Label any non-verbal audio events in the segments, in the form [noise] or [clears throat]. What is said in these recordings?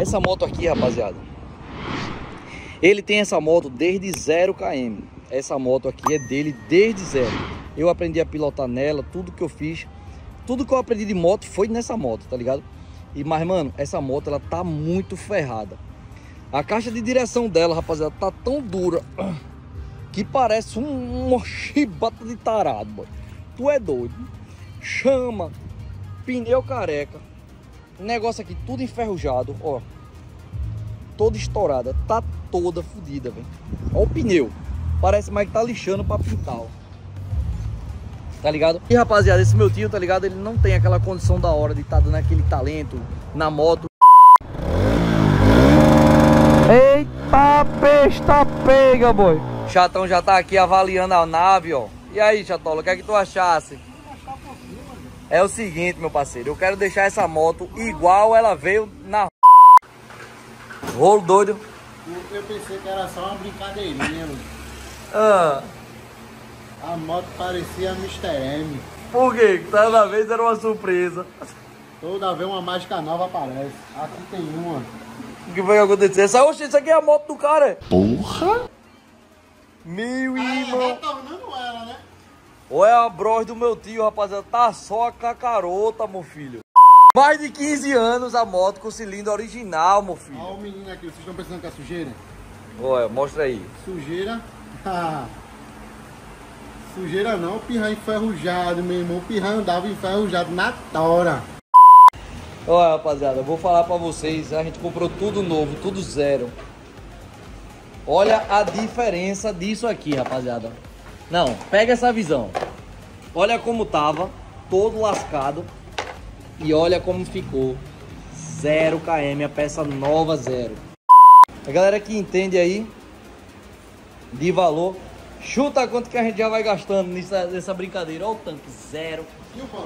Essa moto aqui, rapaziada. Ele tem essa moto desde 0 km. Essa moto aqui é dele desde zero. Eu aprendi a pilotar nela, tudo que eu fiz, tudo que eu aprendi de moto foi nessa moto, tá ligado? E mas mano, essa moto ela tá muito ferrada. A caixa de direção dela, rapaziada, tá tão dura [clears throat] que parece um, uma chibata de tarado, boy. Tu é doido. Chama, pneu careca, negócio aqui tudo enferrujado, ó. Toda estourada, tá toda fodida, velho. Ó o pneu. Parece mais que tá lixando pra pintar, ó. Tá ligado? E rapaziada, esse meu tio, tá ligado? Ele não tem aquela condição da hora de estar tá dando aquele talento na moto. Eita besta pega, boy. Chatão já tá aqui avaliando a nave, ó. E aí, Chatola, o que é que tu achasse? É o seguinte, meu parceiro, eu quero deixar essa moto igual ela veio na Rolo doido. Eu pensei que era só uma brincadeirinha, mano. Ah. A moto parecia Mr. M. Por quê? Toda vez era uma surpresa. Toda vez uma mágica nova aparece. Aqui tem uma. O que foi acontecer? Essa, oxe, isso aqui é a moto do cara. Porra! Meu ah, irmão. retornando ela, né? Ou é a bros do meu tio, rapaziada. Tá só a cacarota, meu filho. Mais de 15 anos a moto com cilindro original, meu filho. Olha o menino aqui, vocês estão pensando que é sujeira? Olha, mostra aí. Sujeira? [laughs] sujeira não, pirra enferrujado, meu irmão. O pirra andava enferrujado na tora. Olha, rapaziada, eu vou falar pra vocês. A gente comprou tudo novo, tudo zero. Olha a diferença disso aqui, rapaziada. Não, pega essa visão. Olha como tava, todo lascado. E olha como ficou. 0 km, a peça nova zero. A galera que entende aí de valor, chuta quanto que a gente já vai gastando nessa, nessa brincadeira. Olha o tanque, zero.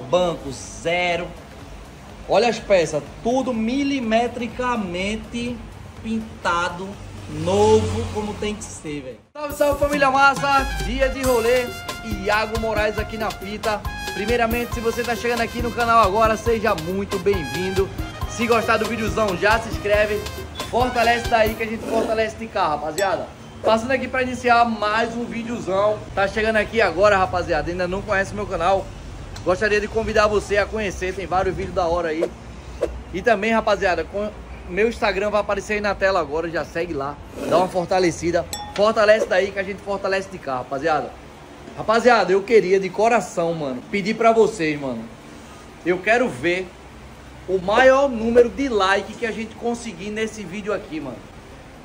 Banco, zero. Olha as peças, tudo milimetricamente pintado, novo, como tem que ser, velho. Salve, salve família massa, dia de rolê, Iago Moraes aqui na fita. Primeiramente, se você tá chegando aqui no canal agora, seja muito bem-vindo. Se gostar do videozão, já se inscreve, fortalece daí que a gente fortalece de carro, rapaziada. Passando aqui para iniciar mais um videozão. Tá chegando aqui agora, rapaziada, ainda não conhece meu canal, Gostaria de convidar você a conhecer, tem vários vídeos da hora aí. E também, rapaziada, com meu Instagram vai aparecer aí na tela agora, já segue lá, dá uma fortalecida. Fortalece daí que a gente fortalece de cá, rapaziada. Rapaziada, eu queria de coração, mano, pedir pra vocês, mano. Eu quero ver o maior número de like que a gente conseguir nesse vídeo aqui, mano.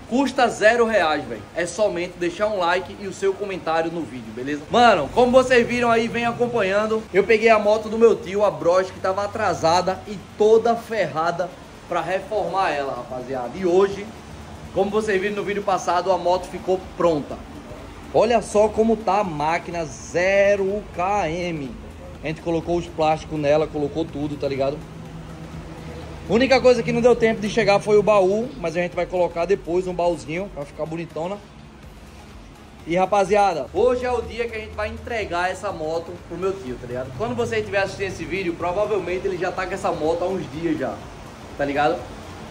Custa zero reais, velho. É somente deixar um like e o seu comentário no vídeo, beleza? Mano, como vocês viram aí, vem acompanhando. Eu peguei a moto do meu tio, a Bros, que tava atrasada e toda ferrada pra reformar ela, rapaziada. E hoje, como vocês viram no vídeo passado, a moto ficou pronta. Olha só como tá a máquina 0 km. A gente colocou os plásticos nela, colocou tudo, tá ligado? Única coisa que não deu tempo de chegar foi o baú, mas a gente vai colocar depois um baúzinho para ficar bonitona. E rapaziada, hoje é o dia que a gente vai entregar essa moto pro meu tio, tá ligado? Quando você estiver assistindo esse vídeo, provavelmente ele já tá com essa moto há uns dias já, tá ligado?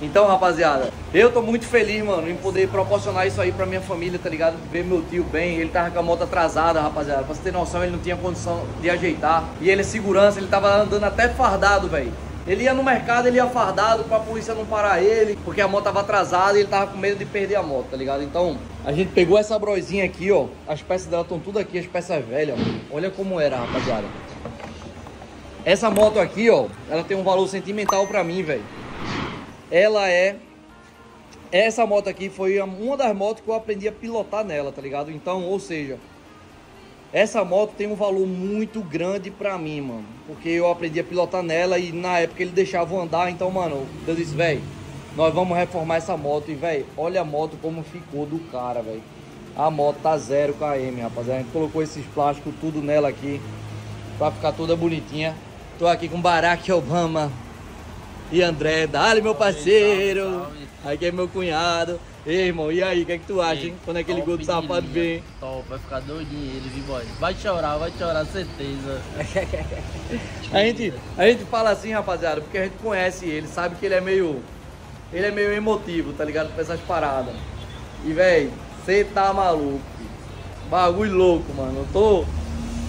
Então, rapaziada, eu tô muito feliz, mano, em poder proporcionar isso aí pra minha família, tá ligado? Ver meu tio bem, ele tava com a moto atrasada, rapaziada. Pra você ter noção, ele não tinha condição de ajeitar. E ele é segurança, ele tava andando até fardado, velho. Ele ia no mercado, ele ia fardado pra polícia não parar ele, porque a moto tava atrasada e ele tava com medo de perder a moto, tá ligado? Então, a gente pegou essa brozinha aqui, ó. As peças dela estão tudo aqui, as peças velhas, ó. Olha como era, rapaziada. Essa moto aqui, ó, ela tem um valor sentimental pra mim, velho. Ela é... Essa moto aqui foi uma das motos que eu aprendi a pilotar nela, tá ligado? Então, ou seja, essa moto tem um valor muito grande pra mim, mano. Porque eu aprendi a pilotar nela e na época ele deixava andar. Então, mano, eu disse, velho, nós vamos reformar essa moto. E, velho, olha a moto como ficou do cara, velho. A moto tá 0 km, rapaziada. A gente colocou esses plásticos tudo nela aqui. Pra ficar toda bonitinha. Tô aqui com Barack Obama e André. Dale, meu parceiro. Aqui é meu cunhado. Ei, irmão, e aí, o que é que tu acha, hein? Quando aquele gol do safado vem. Top, vai ficar doidinho ele, viu, boy? Vai chorar, vai chorar, certeza. [laughs] a, gente, a gente fala assim, rapaziada, porque a gente conhece ele, sabe que ele é meio ele é meio emotivo, tá ligado? Com essas paradas. E, velho, você tá maluco. filho. Bagulho louco, mano. Eu tô,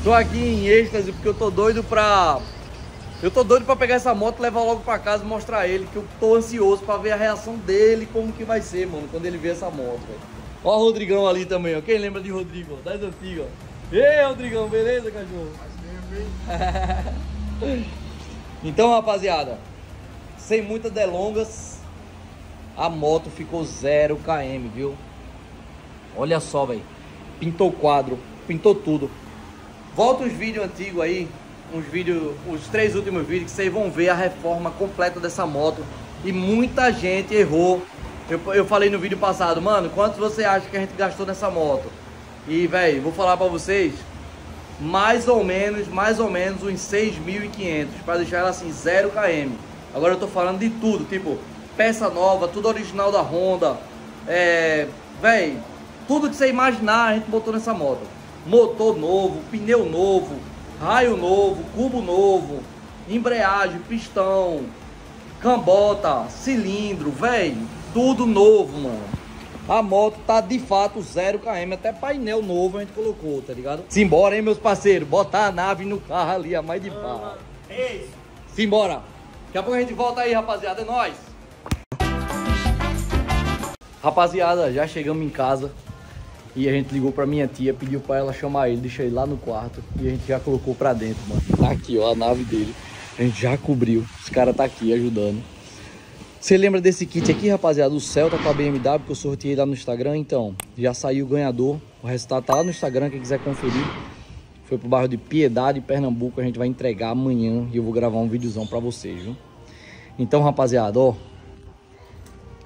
tô aqui em êxtase porque eu tô doido pra. Eu tô doido pra pegar essa moto, levar logo pra casa e mostrar a ele que eu tô ansioso pra ver a reação dele, como que vai ser, mano, quando ele ver essa moto, velho. Ó o Rodrigão ali também, ó. Quem lembra de Rodrigo, ó, das antigas, ó. Ei, Rodrigão, beleza, cachorro? [laughs] Então, rapaziada, sem muitas delongas, a moto ficou 0 km, viu? Olha só, velho. Pintou quadro, pintou tudo. Volta os vídeos antigos aí, uns vídeos, os três últimos vídeos que vocês vão ver a reforma completa dessa moto. E muita gente errou. Eu, eu falei no vídeo passado, mano, quanto você acha que a gente gastou nessa moto? E, velho, vou falar pra vocês, mais ou menos, mais ou menos uns 6.500 para deixar ela assim 0 km. Agora eu tô falando de tudo, tipo peça nova, tudo original da Honda, é, véi, tudo que você imaginar a gente botou nessa moto. Motor novo, pneu novo, raio novo, cubo novo, embreagem, pistão, cambota, cilindro, véi, tudo novo, mano. A moto tá de fato 0 km, até painel novo a gente colocou, tá ligado? Simbora, hein, meus parceiros, botar a nave no carro ali, a mais de pau. Simbora. Daqui a pouco a gente volta aí, rapaziada, é nóis. Rapaziada, já chegamos em casa e a gente ligou pra minha tia, pediu pra ela chamar ele, deixar ele lá no quarto e a gente já colocou pra dentro, mano. Tá aqui, ó, a nave dele. A gente já cobriu. Os caras tá aqui ajudando. Você lembra desse kit aqui, rapaziada? O Celta com a BMW que eu sorteei lá no Instagram? Então, já saiu o ganhador. O resultado tá lá no Instagram, quem quiser conferir. Foi pro bairro de Piedade, Pernambuco. A gente vai entregar amanhã e eu vou gravar um videozão pra vocês, viu? Então, rapaziada, ó.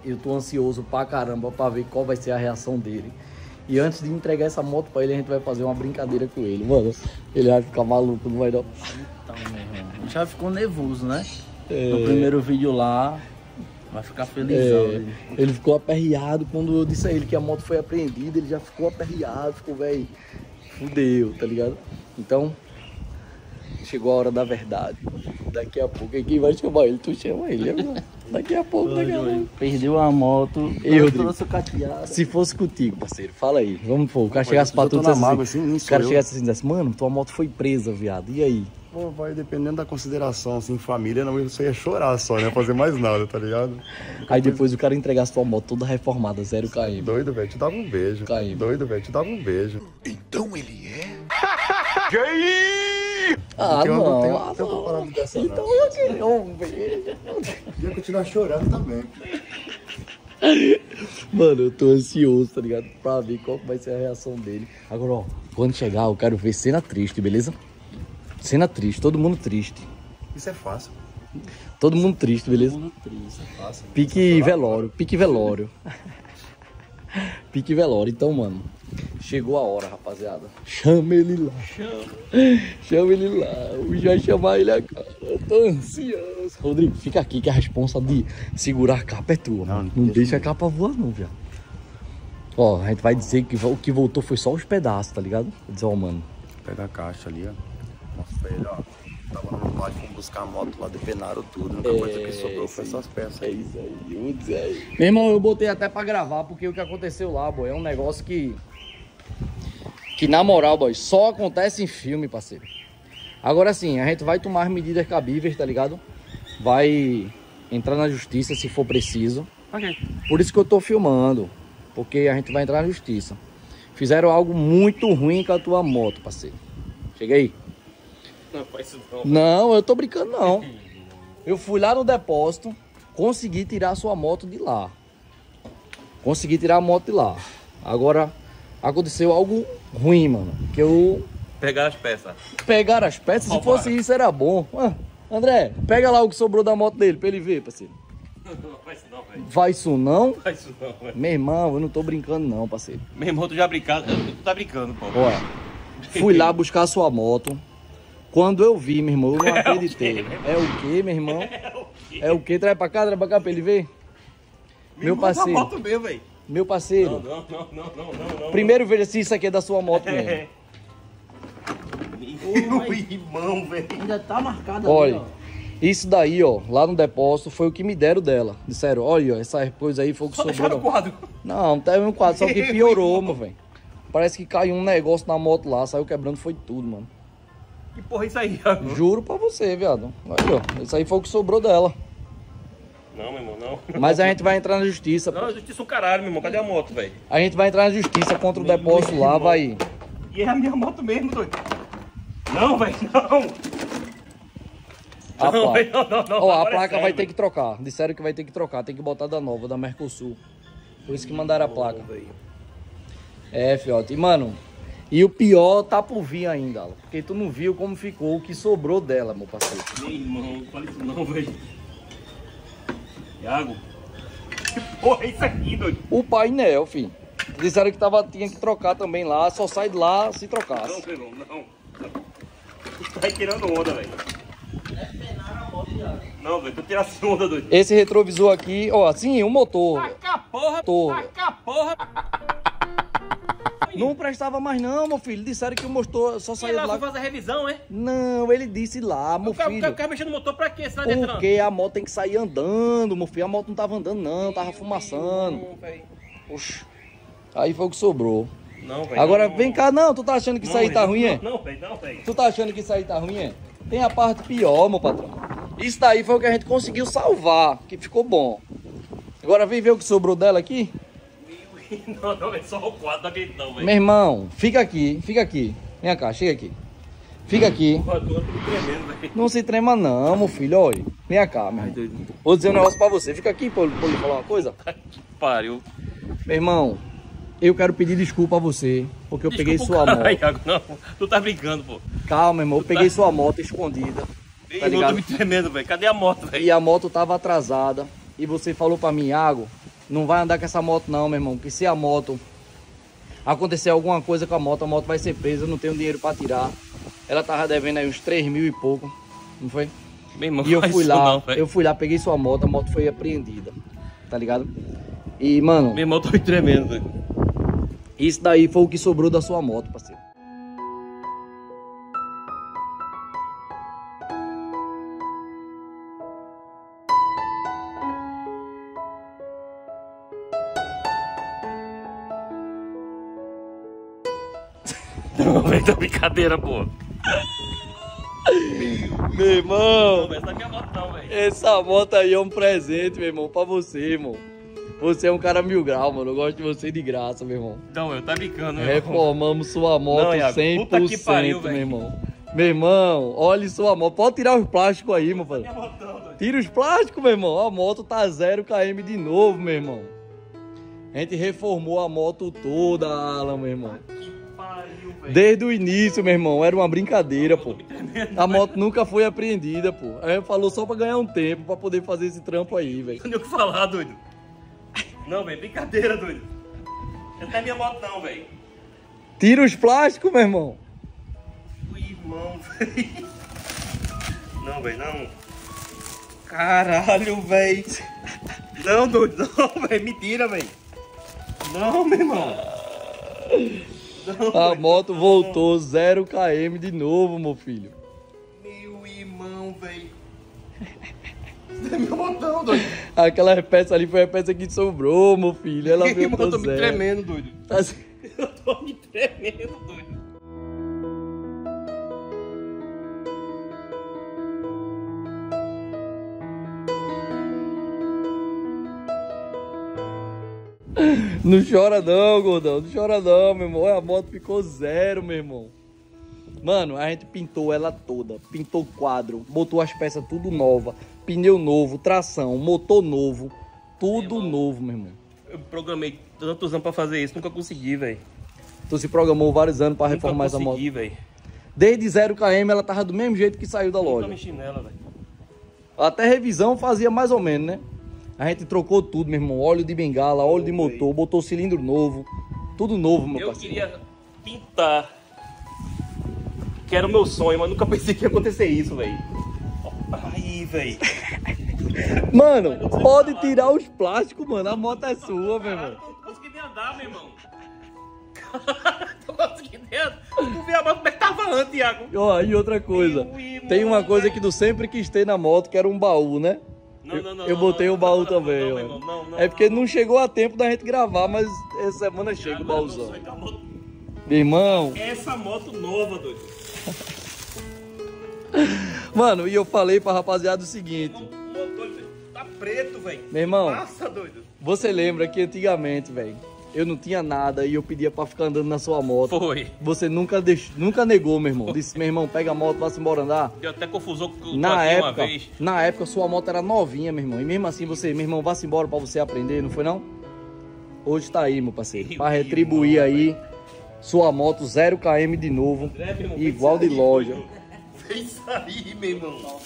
Eu tô ansioso pra caramba pra ver qual vai ser a reação dele. E antes de entregar essa moto pra ele, a gente vai fazer uma brincadeira com ele. Mano, ele vai ficar maluco, não vai não. Então, meu irmão. Já ficou nervoso, né? É. No primeiro vídeo lá, vai ficar felizão. É, né? ele ficou aperreado quando eu disse a ele que a moto foi apreendida, ele já ficou aperreado, ficou, velho, fudeu, tá ligado? Então, chegou a hora da verdade. Daqui a pouco, quem vai chamar ele? Tu chama ele, né? Daqui a pouco, daqui a pouco. Perdeu a moto, Ei, toda Rodrigo. sucateada. Se fosse contigo, parceiro, fala aí. Vamos, pô, o cara chegasse pra eu tu e assim, assim, o cara eu. chegasse assim e dissesse, mano, tua moto foi presa, viado, e aí? Pô, vai dependendo da consideração, assim, família, não, você ia chorar só, não ia fazer mais nada, tá ligado? Aí depois o cara entregasse tua moto toda reformada, 0 km. Doido, velho, te dava um beijo. Caiu. Doido, velho, te dava um beijo. Então ele é? [laughs] Ah, Porque eu não não, tenho- ah, não. dessa, não. Então eu queria um beijo. Ia continuar chorando também. Mano, eu tô ansioso, tá ligado? Pra ver qual vai ser a reação dele. Agora, ó, quando chegar, eu quero ver cena triste, beleza? Cena triste, todo mundo triste. Isso é fácil. Todo mundo triste, beleza? Mundo triste. Fácil. Pique velório, pique velório. pique velório. Então, mano, chegou a hora, rapaziada. Chama ele lá. Chama ele lá. Eu já chamar ele agora. Eu tô ansioso. Rodrigo, fica aqui que a responsa de segurar a capa é tua. Não, mano. Não deixa a capa voar, não, viado. Ó, a gente vai dizer que o que voltou foi só os pedaços, tá ligado? Vou dizer, ó, mano. Pega a caixa ali, ó. Pra ele, ó. Tava no pátio, fomos buscar a moto lá, depenaram tudo. A única coisa que sobrou foi só as peças. É isso aí, eu vou dizer aí. Meu irmão, eu botei até pra gravar, porque o que aconteceu lá, boy, é um negócio que. Que na moral, boy, só acontece em filme, parceiro. Agora sim, a gente vai tomar as medidas cabíveis, tá ligado? Vai entrar na justiça se for preciso. Por isso que eu tô filmando. Porque a gente vai entrar na justiça. Fizeram algo muito ruim com a tua moto, parceiro. Chega aí. Não faz isso não. Não, eu tô brincando não. Eu fui lá no depósito, consegui tirar a sua moto de lá. Consegui tirar a moto de lá. Agora aconteceu algo ruim, mano. Que eu Pegar as peças. pegar as peças, se Roubaram. fosse isso era bom. Ah, André, pega lá o que sobrou da moto dele pra ele ver, parceiro. Não [laughs] faz isso não, velho. Vai isso não? Faz isso não, velho. Meu irmão, eu não tô brincando não, parceiro. Meu irmão, tu já brincando. Tu tá brincando, pô. Olha, fui lá buscar a sua moto. Quando eu vi, meu irmão, eu não [laughs] acreditei. É o quê, meu irmão? [laughs] É o quê? Traz pra cá, traz pra cá pra ele ver? Meu irmão, essa parceiro, moto mesmo, velho. Meu parceiro. Não, não, não, não, não, não. Primeiro veja se isso aqui é da sua moto [laughs] mesmo. Meu irmão, velho. Ainda tá marcado Olha, ali, ó. Isso daí, ó, lá no depósito, foi o que me deram dela. Disseram, olha, essa coisa aí foi o que Só sobrou. da- quadro. Não, teve um quadro, só que [laughs] piorou, meu velho. Parece que caiu um negócio na moto lá, saiu quebrando, foi tudo, mano. Que porra é isso aí, Iago? Juro pra você, viado. Aí, ó, isso aí foi o que sobrou dela. Não, meu irmão, não. Mas a gente vai entrar na justiça. Não, justiça o caralho, meu irmão. Cadê a moto, velho? A gente vai entrar na justiça contra o depósito lá, vai. E é a minha moto mesmo, doido. Não, velho, não. A não, não, não, não. Ó, a é placa vai ter que trocar. Disseram que vai ter que trocar, tem que botar da nova, da Mercosul. Por isso que mandaram a placa. É, fiote. E, mano, e o pior tá por vir ainda, porque tu não viu como ficou o que sobrou dela, meu parceiro. Meu irmão, não fala isso não, velho. Iago. Que porra é isso aqui, doido? O painel, filho. Disseram que tava, tinha que trocar também lá, só sai de lá se Não, trocasse. meu irmão, não. Tu tá tirando onda, velho. Não, velho, tu tirasse onda, doido. Esse retrovisor aqui, ó, assim, o motor. Taca a porra, taca a porra. [laughs] Não prestava mais não, meu filho. Disseram que o motor só E saía lá vou lá. fazer a revisão, é? Não, ele disse lá, meu O cara, o filho. cara, o cara mexendo no motor pra quê? Você tá? Porque a moto tem que sair andando, meu filho. A moto não tava andando, não, tava fumaçando. Não. Oxi. Aí foi o que sobrou. Não, velho. Agora não, vem não. cá, não, tu tá achando que isso aí Não, tá ruim, é? Não, velho, não, velho. Tu tá achando que isso aí tá ruim, é? Tem a parte pior, meu patrão. Isso daí foi o que a gente conseguiu salvar, que ficou bom. Agora vem ver o que sobrou dela aqui. [laughs] Não, não, velho, só o quadro, acredito não, velho. Meu irmão, fica aqui, fica aqui. Vem cá, chega aqui. Fica aqui. Velho. Não se trema não, meu filho, olha. Vem cá, meu irmão. Vou dizer um negócio pra você. Fica aqui pra eu eu lhe falar uma coisa. Pariu. Meu irmão, eu quero pedir desculpa a você, porque eu peguei sua moto. Ai, Iago, não. Tu tá brincando, pô. Calma, irmão, eu peguei sua moto escondida. Tá ligado? tô me tremendo, velho. Cadê a moto, velho? E a moto tava atrasada. E você falou pra mim, Iago, não vai andar com essa moto não, meu irmão. Que se a moto acontecer alguma coisa com a moto, a moto vai ser presa, eu não tenho dinheiro pra tirar. Ela tava devendo aí uns 3 mil e pouco, não foi? Meu irmão, E eu fui lá, não, eu fui lá, peguei sua moto, a moto foi apreendida, tá ligado? E, mano, Meu irmão, tô me tremendo, velho. isso daí foi o que sobrou da sua moto, parceiro. Não, [laughs] velho, tá brincadeira, pô. Meu irmão, Não, essa é moto não, velho. essa moto aí é um presente, meu irmão, pra você, irmão. Você é um cara mil grau, mano. Eu gosto de você de graça, meu irmão. Não, velho, tá brincando, meu irmão. Reformamos sua moto Não, Iago, 100%, puta que pariu, meu irmão. Meu irmão, olha sua moto. Pode tirar os plásticos aí, meu pai. Não, doido. Tira os plásticos, meu irmão. A moto tá 0 km de novo, meu irmão. A gente reformou a moto toda, Alan, meu irmão. Desde o início, meu irmão, era uma brincadeira, pô. A moto nunca foi apreendida, pô. A gente falou só pra ganhar um tempo, pra poder fazer esse trampo aí, velho. Não tem o que falar, doido. Não, velho, brincadeira, doido. Essa não é minha moto não, velho. Tira os plásticos, meu irmão. O irmão, velho. Não, velho, não. Caralho, velho. Não, doido, não, velho. Mentira, velho. Não, meu irmão. [laughs] A moto voltou 0 km de novo, meu filho. Meu irmão, velho. Isso não é meu botão, doido. Aquela peça ali foi a peça que sobrou, meu filho. Ela Meu irmão, eu voltou tô me tremendo, doido. Tá- [laughs] Eu tô me tremendo, doido. Não chora não, gordão. Não chora não, meu irmão. A moto ficou zero, meu irmão. Mano, a gente pintou ela toda. Pintou quadro, botou as peças tudo nova. Pneu novo, tração, motor novo. Tudo novo, meu irmão. Eu programei tantos anos pra fazer isso, nunca consegui, velho. Tu se programou vários anos pra Nunca reformar essa moto. consegui, velho. Desde 0 km ela tava do mesmo jeito que saiu da Nunca loja. mexi nela, velho. Até revisão fazia mais ou menos, né? A gente trocou tudo, meu irmão. Óleo de bengala, óleo de motor, botou cilindro novo. Tudo novo, meu Eu parceiro. queria pintar. Que era o meu sonho, mas nunca [laughs] pensei que ia acontecer isso, velho. Aí, velho. Mano, pode tirar os plásticos, mano. A moto é sua, meu irmão. Não consegui nem andar, meu irmão. [laughs] Não consegui nem andar. Tu viu a moto como é que tava antes, Thiago? Ó, e outra coisa. Tem uma coisa que tu sempre quis ter na moto, que era um baú, né? Não, Eu- não, não, eu botei o baú também, ó. É porque não. chegou a tempo da gente gravar, mas essa semana chega o baúzão. Meu irmão, Essa moto nova, doido. mano, e eu falei pra rapaziada o seguinte. O motor tá preto, velho. Meu irmão, Passa, doido. você lembra que antigamente, velho, eu não tinha nada e eu pedia pra ficar andando na sua moto. Foi. Você nunca, deix... nunca negou, meu irmão. Disse, meu irmão, pega a moto, vá-se embora andar. Deu até confusão com Na com aqui uma época, vez. na época, sua moto era novinha, meu irmão. E mesmo assim, você, meu irmão, vá-se embora pra você aprender, não foi não? Hoje tá aí, meu parceiro. Meu Pra retribuir irmão, aí sua moto 0 km de novo, André, irmão, igual de loja. Vem sair, meu irmão.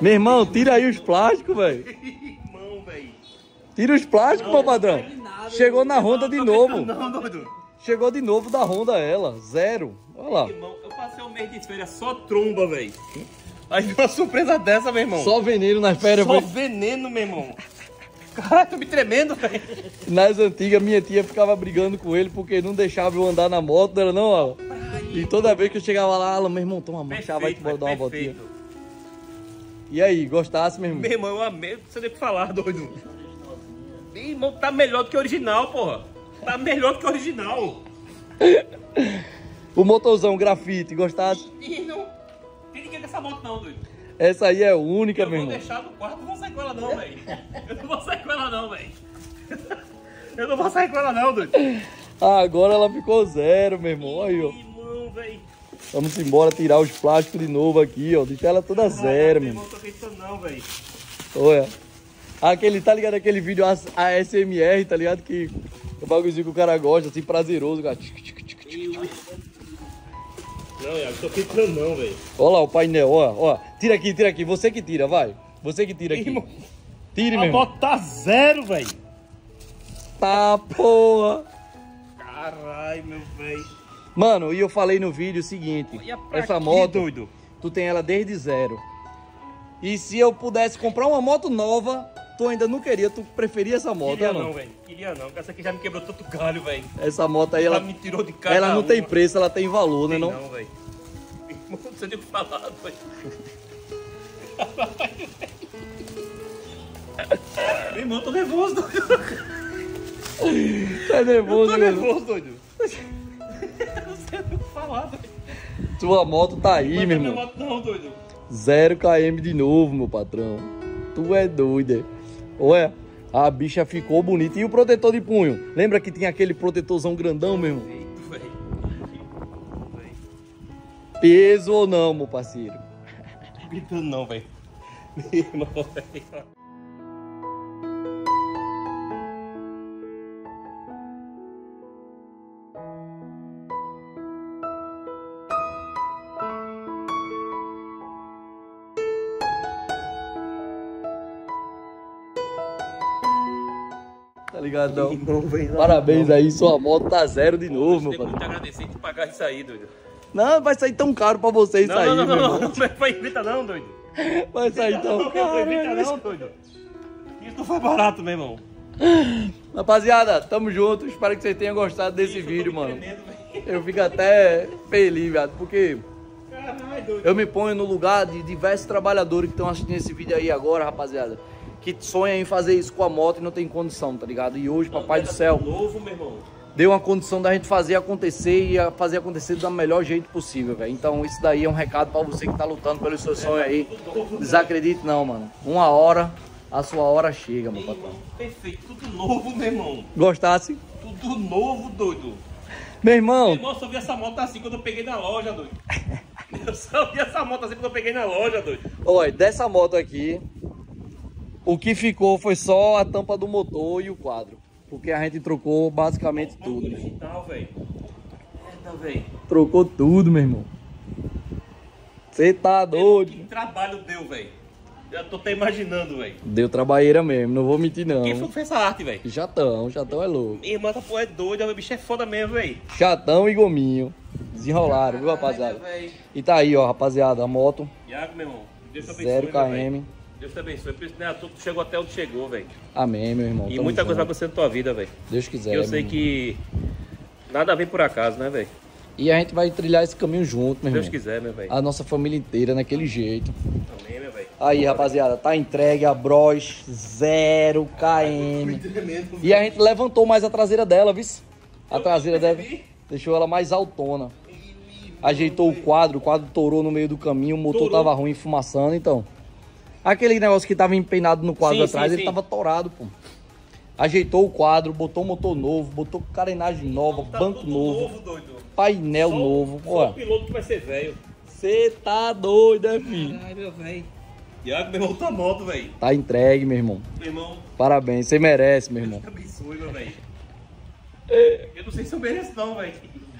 Meu irmão, tira aí os plásticos, velho. [laughs] Irmão, velho. Tira os plásticos, meu padrão. Chegou na Honda de novo. Não, doido. Chegou de novo da Honda ela, zero. Olha lá. Irmão, eu passei um mês de férias só tromba, velho. Aí uma surpresa dessa, meu irmão. Só veneno nas férias. Só foi- veneno, meu irmão. Caralho, tô me tremendo, velho. Nas antigas, minha tia ficava brigando com ele porque não deixava eu andar na moto, não era não, Alan? E toda vez que eu chegava lá, Alan, meu irmão, toma marcha, vai te bora dar uma voltinha. E aí, gostasse, meu irmão? Meu irmão, eu amei, não sei nem o que falar, doido. Meu irmão, tá melhor do que o original, porra. Tá melhor do que o original. O motorzão grafite, gostasse? E não tem ninguém dessa moto não, doido. Essa aí é única, Eu meu vou irmão. deixar no quarto, não vou sair com ela não, velho. Eu não vou sair com ela não, velho. Eu não vou sair com ela não, doido. Ah, agora ela ficou zero, meu irmão. Aí, ó. Irmão. Vamos embora tirar os plásticos de novo aqui, ó. Deixar ela toda zero, meu irmão. irmão, tô acreditando não, velho. Olha. Aquele, tá ligado? Aquele vídeo AS- ASMR, tá ligado? Que o bagulhozinho que o cara gosta, assim, prazeroso, cara. Não, Iago, tô acreditando não, velho. Olha lá o painel, ó, ó. Tira aqui, tira aqui. Você que tira, vai. Você que tira aqui. Tire, A meu irmão. moto tá zero, velho. Tá, porra. Caralho, meu velho. Mano, e eu falei no vídeo o seguinte. Olha pra Essa moto, doido. tu tem ela desde zero. E se eu pudesse comprar uma moto nova, tu ainda não queria, tu preferia essa moto, Queria né, não, não? velho. Queria não, porque essa aqui já me quebrou tanto galho, velho. Essa moto aí, Ela ela, me tirou de casa. ela não tem preço, ela tem valor, né, não? não, velho. [laughs] Não sei nem o que falar, velho. [laughs] Meu irmão, eu tô nervoso, doido. [laughs] Tá nervoso, Tô né? nervoso, doido. Eu não sei nem o que falar, velho. Tua moto tá aí, Não meu minha irmão. moto não, doido. Zero km de novo, meu patrão. Tu é doido, é? Olha, a bicha ficou bonita. E o protetor de punho? Lembra que tinha aquele protetorzão grandão, velho. Peso ou não, meu parceiro? [laughs] Gritando não, velho. Meu irmão, velho. Não? Irmão, velho. Parabéns aí, sua moto tá zero de novo, meu Tenho muito patrão. agradecer de pagar isso aí, doido. Não, vai sair tão caro pra você isso Não, aí, não, não, não, não, não, vai invita não, doido. Vai sair tão Não, caro. não invita não, doido. Isso não foi barato, meu irmão. Rapaziada, tamo junto. Espero que vocês tenham gostado desse Isso, vídeo, mano. tremendo. Eu fico até feliz, viado, porque Caralho, doido. eu me ponho no lugar de diversos trabalhadores que estão assistindo esse vídeo aí agora, rapaziada. Que sonham em fazer isso com a moto e não tem condição, tá ligado? E hoje, papai do céu, Novo, meu irmão. deu uma condição da gente fazer acontecer e fazer acontecer do melhor jeito possível, velho. Então isso daí é um recado pra você que tá lutando pelo seu sonho aí. Desacredite não, mano. Uma hora, a sua hora chega, meu Meu patrão. perfeito. Tudo novo, meu irmão. Gostasse? Tudo novo, doido. Meu Meu irmão, irmão, eu só vi essa moto assim quando eu peguei na loja, doido. [laughs] Eu só vi essa moto assim quando eu peguei na loja, doido. olha, dessa moto aqui, o que ficou foi só a tampa do motor e o quadro. Porque a gente trocou basicamente tudo, irmão. Original, velho. Eita, velho. Trocou tudo, meu irmão. Você tá doido? Que trabalho deu, velho. Já tô até imaginando, velho. Deu trabalheira mesmo, não vou mentir não. Quem foi que fez essa arte, velho? Chatão, chatão é louco. Minha irmã, essa porra é doida, meu bicho é foda mesmo, velho. Chatão e gominho. Desenrolaram, viu, rapaziada? velho. E tá aí, ó, rapaziada, a moto, Iago, meu irmão. Deus te abençoe, 0 meu velho. Deus te abençoe. Por isso, né, tu chegou até onde chegou, velho. Amém, meu irmão. E Tamo muita coisa vai junto. acontecer na tua vida, velho. Deus quiser. eu sei irmão. que nada vem por acaso, né, velho? E a gente vai trilhar esse caminho junto, meu Deus irmão. quiser, meu velho. A nossa família inteira naquele jeito. Amém, meu velho. Aí, rapaziada, tá entregue a Bros 0 km. Tremendo. E a gente levantou mais a traseira dela, viu? A traseira dela deixou ela mais altona. Ajeitou o quadro, o quadro torou no meio do caminho, o motor Torou. tava ruim, fumaçando, então. Aquele negócio que tava empenado no quadro Sim, atrás, sim, ele sim. tava torado, pô. Ajeitou o quadro, botou motor novo, botou carenagem nova, Tá banco tudo novo, doido. painel Só- novo. Só o Pô, piloto que vai ser velho. você tá doido, né, filho? Ai, meu velho. Iago, meu irmão, tá moto, velho. Tá entregue, meu irmão. Meu irmão, Parabéns, você merece, meu irmão. Deus te abençoe, meu velho. Eu não sei se eu mereço, não, velho.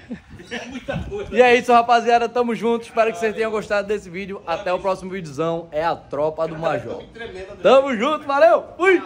[laughs] E é isso, rapaziada. Tamo junto. Espero que vocês tenham gostado desse vídeo. Até o próximo videozão. É a tropa do Major. Tamo junto, valeu! Fui!